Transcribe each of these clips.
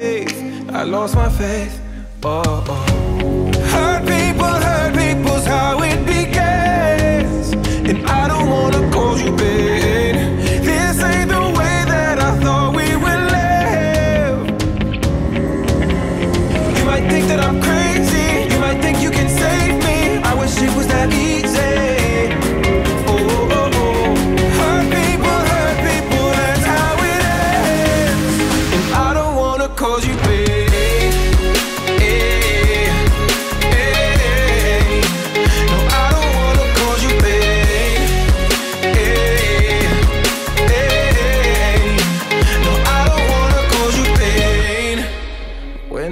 I lost my faith. Oh, oh. Hurt people, hurt people's how it begins. And I don't wanna cause you pain. This ain't the way that I thought we would live. You might think that I'm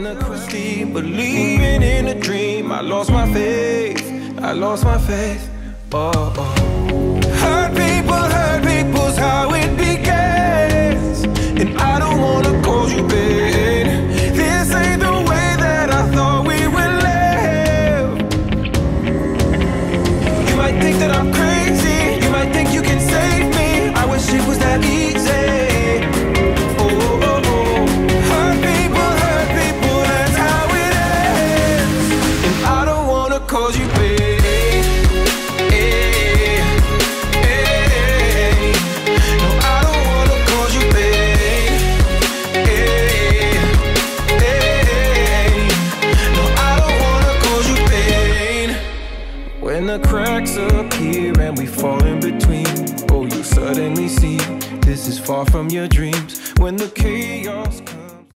I quit sleep, believing in a dream, I lost my faith. I lost my faith. Oh, oh. I'm crazy. You might think you can save me. I wish it was that easy. Oh, oh, oh. Hurt people, hurt people, that's how it ends. And I don't wanna cause you pain. When the cracks appear and we fall in between, oh, you suddenly see this is far from your dreams. When the chaos comes.